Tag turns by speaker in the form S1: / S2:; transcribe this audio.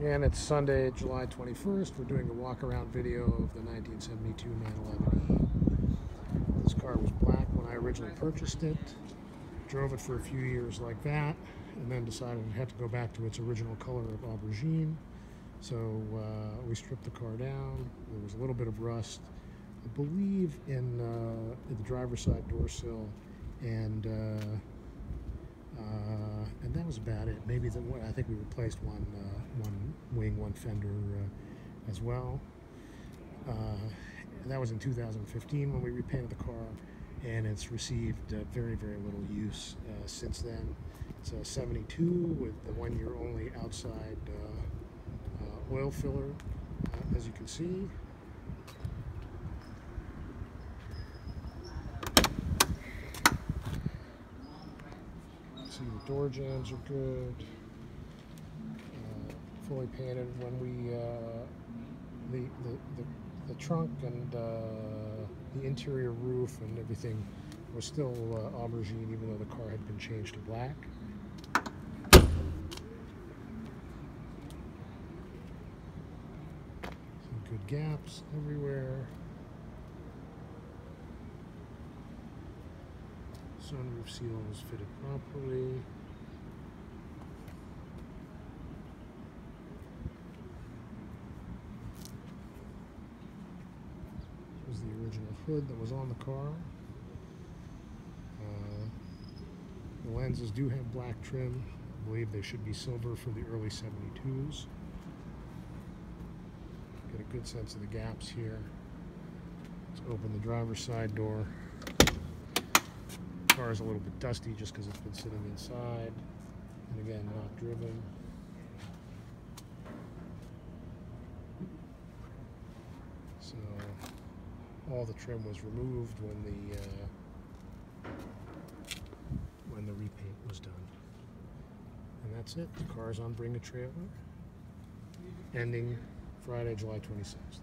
S1: And it's Sunday, July 21st. We're doing a walk around video of the 1972 911. This car was black when I originally purchased it. Drove it for a few years like that, and then decided it had to go back to its original color of aubergine. So uh, we stripped the car down. There was a little bit of rust. I believe in, uh, in the driver's side door sill, and uh, was about it. Maybe the I think we replaced one uh, one wing, one fender uh, as well. Uh, that was in 2015 when we repainted the car, and it's received uh, very very little use uh, since then. It's a 72 with the one year only outside oil filler, as you can see. See the door jambs are good. Uh, fully painted when we uh, the, the, the, the trunk and uh, the interior roof and everything was still uh, aubergine even though the car had been changed to black. Some good gaps everywhere. Sunroof seal was fitted properly. This was the original hood that was on the car. Uh, the lenses do have black trim. I believe they should be silver for the early 72s. Get a good sense of the gaps here. Let's open the driver's side door car is a little bit dusty just because it's been sitting inside. And again, not driven. So all the trim was removed when the uh, when the repaint was done. And that's it. The car is on Bring a Trailer. Ending Friday, July 26th.